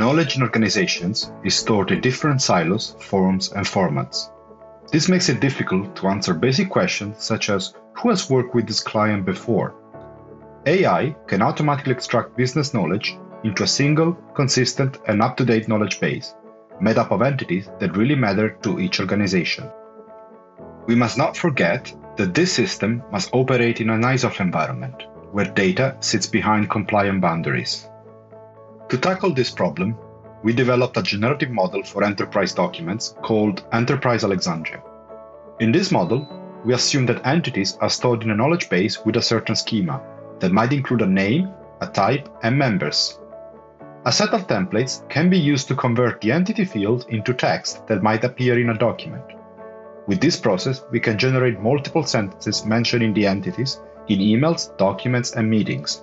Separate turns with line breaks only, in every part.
Knowledge in organizations is stored in different silos, forms, and formats. This makes it difficult to answer basic questions such as who has worked with this client before? AI can automatically extract business knowledge into a single, consistent, and up to date knowledge base, made up of entities that really matter to each organization. We must not forget that this system must operate in an eyes-off environment, where data sits behind compliant boundaries. To tackle this problem, we developed a generative model for enterprise documents called Enterprise Alexandria. In this model, we assume that entities are stored in a knowledge base with a certain schema that might include a name, a type, and members. A set of templates can be used to convert the entity field into text that might appear in a document. With this process, we can generate multiple sentences mentioning the entities in emails, documents, and meetings.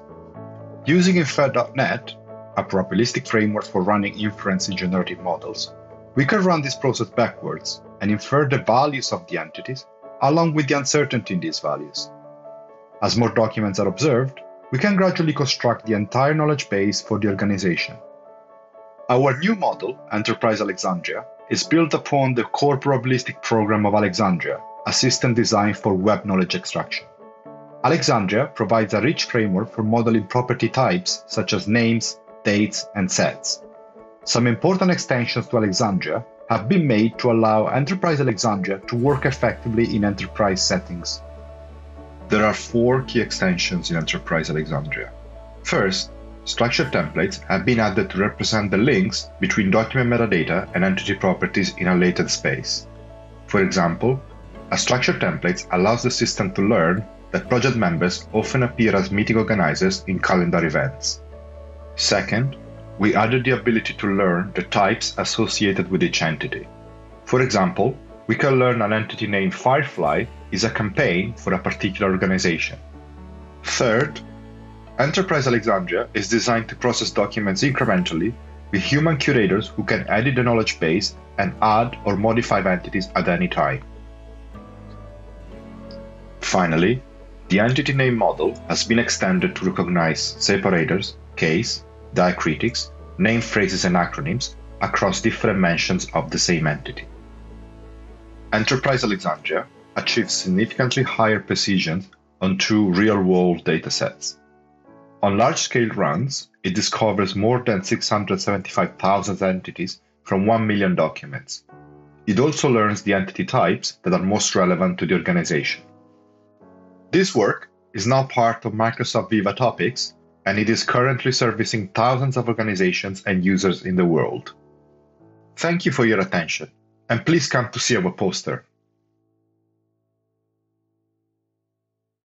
Using Infer.net, a probabilistic framework for running inference in generative models, we can run this process backwards and infer the values of the entities along with the uncertainty in these values. As more documents are observed, we can gradually construct the entire knowledge base for the organization. Our new model, Enterprise Alexandria, is built upon the core probabilistic program of Alexandria, a system designed for web knowledge extraction. Alexandria provides a rich framework for modeling property types such as names, dates, and sets. Some important extensions to Alexandria have been made to allow Enterprise Alexandria to work effectively in enterprise settings. There are four key extensions in Enterprise Alexandria. First, structured templates have been added to represent the links between document metadata and entity properties in a latent space. For example, a structured template allows the system to learn that project members often appear as meeting organizers in calendar events. Second, we added the ability to learn the types associated with each entity. For example, we can learn an entity named Firefly is a campaign for a particular organization. Third, Enterprise Alexandria is designed to process documents incrementally with human curators who can edit the knowledge base and add or modify entities at any time. Finally, the entity name model has been extended to recognize separators, case, diacritics, name phrases, and acronyms across different mentions of the same entity. Enterprise Alexandria achieves significantly higher precision on two real world datasets. On large scale runs, it discovers more than 675,000 entities from 1 million documents. It also learns the entity types that are most relevant to the organization. This work is now part of Microsoft Viva Topics and it is currently servicing thousands of organizations and users in the world. Thank you for your attention, and please come to see our poster.